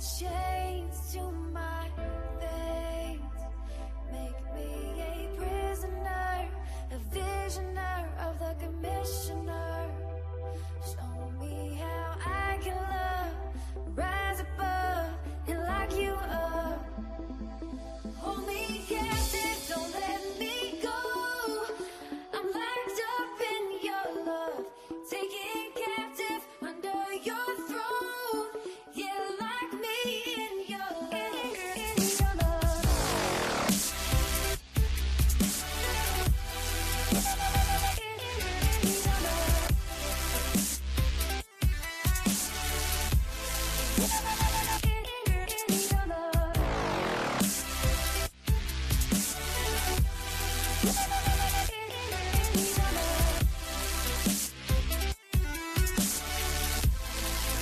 chains to